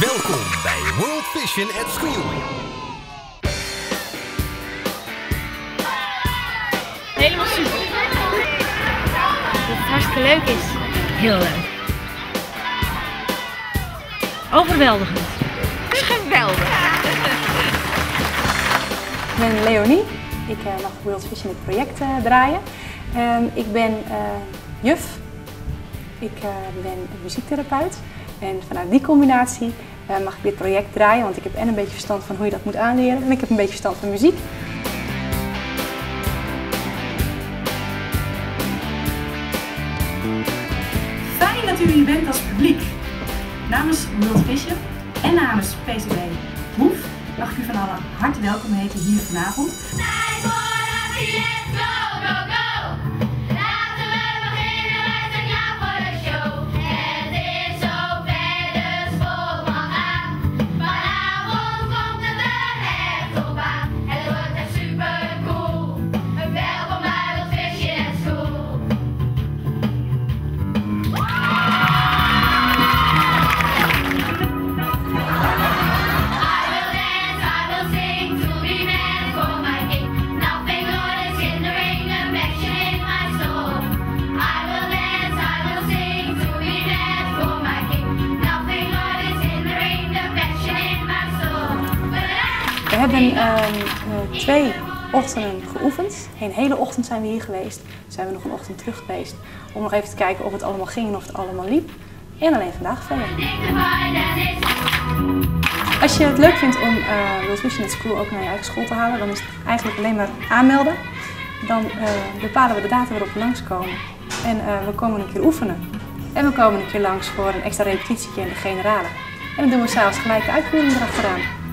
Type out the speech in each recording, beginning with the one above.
Welkom bij World Vision at School. Helemaal super. Dat het hartstikke leuk is. Heel leuk. Overweldigend. Geweldig. Ik ben Leonie. Ik uh, mag World Vision het project uh, draaien. Um, ik ben uh, juf. Ik ben muziektherapeut. En vanuit die combinatie mag ik dit project draaien, want ik heb en een beetje verstand van hoe je dat moet aanleren en ik heb een beetje verstand van muziek. Fijn dat u hier bent als publiek. Namens World Vision en namens PCB Hoef mag ik u van allen harte welkom heten hier vanavond. We hebben uh, twee ochtenden geoefend. Een hele ochtend zijn we hier geweest. Zijn we nog een ochtend terug geweest om nog even te kijken of het allemaal ging en of het allemaal liep. En alleen vandaag verder. Als je het leuk vindt om uh, World Vision at School ook naar je eigen school te halen, dan is het eigenlijk alleen maar aanmelden. Dan uh, bepalen we de datum waarop we langskomen. En we komen een keer oefenen. En we komen een keer langs voor een extra repetitietje in de generale. En dan doen we s'avonds gelijk de uitvoering erachteraan.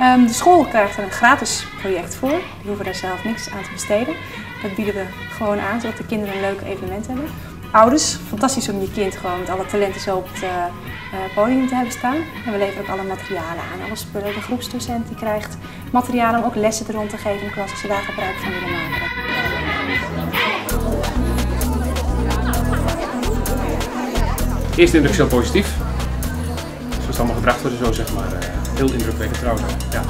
Um, de school krijgt er een gratis project voor. Die hoeven daar zelf niks aan te besteden. Dat bieden we gewoon aan, zodat de kinderen een leuk evenement hebben. Ouders, fantastisch om je kind gewoon met alle talenten zo op het uh, uh, podium te hebben staan. En we leveren ook alle materialen aan, alle spullen. De groepsdocent die krijgt materialen om ook lessen rond te geven in de klas als ze daar gebruik van willen maken. Eerste indruk positief. Zoals het allemaal gebracht wordt, zo zeg maar. Heel indrukwekkend trouwens. Ja.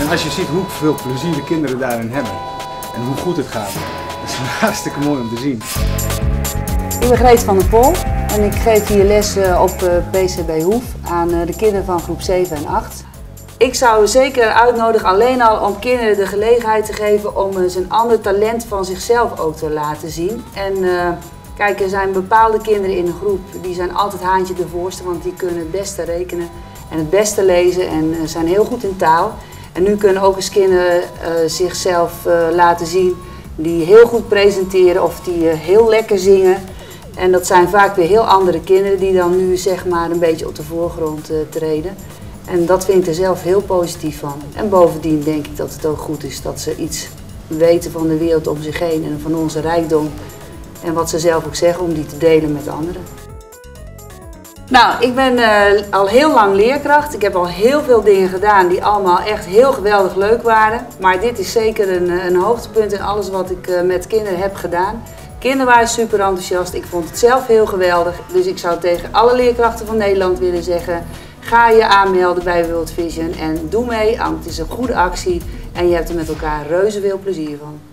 En als je ziet hoeveel plezier de kinderen daarin hebben en hoe goed het gaat, dat is hartstikke mooi om te zien. Ik ben Greet van der Pol en ik geef hier les op PCB Hoef aan de kinderen van groep 7 en 8. Ik zou zeker uitnodigen alleen al om kinderen de gelegenheid te geven om eens een ander talent van zichzelf ook te laten zien. En kijk, er zijn bepaalde kinderen in een groep die zijn altijd haantje de voorste, want die kunnen het beste rekenen en het beste lezen en zijn heel goed in taal. En nu kunnen ook eens kinderen uh, zichzelf uh, laten zien die heel goed presenteren of die heel lekker zingen. En dat zijn vaak weer heel andere kinderen die dan nu zeg maar een beetje op de voorgrond treden. En dat vind ik er zelf heel positief van. En bovendien denk ik dat het ook goed is dat ze iets weten van de wereld om zich heen en van onze rijkdom. En wat ze zelf ook zeggen om die te delen met anderen. Nou, ik ben uh, al heel lang leerkracht. Ik heb al heel veel dingen gedaan die allemaal echt heel geweldig leuk waren. Maar dit is zeker een, een hoogtepunt in alles wat ik uh, met kinderen heb gedaan. Kinderen waren super enthousiast. Ik vond het zelf heel geweldig. Dus ik zou tegen alle leerkrachten van Nederland willen zeggen... Ga je aanmelden bij World Vision en doe mee, want het is een goede actie. En je hebt er met elkaar reuze veel plezier van.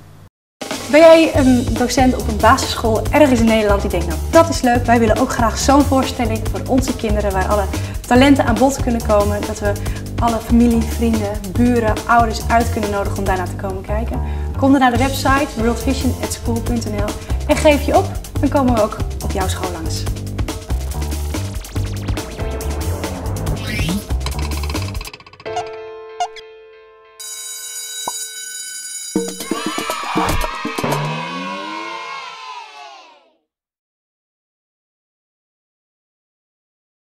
Ben jij een docent op een basisschool ergens in Nederland die denkt, nou dat is leuk, wij willen ook graag zo'n voorstelling voor onze kinderen waar alle talenten aan bod kunnen komen, dat we alle familie, vrienden, buren, ouders uit kunnen nodigen om daarna te komen kijken. Kom dan naar de website worldvision.school.nl en geef je op, dan komen we ook op jouw school langs.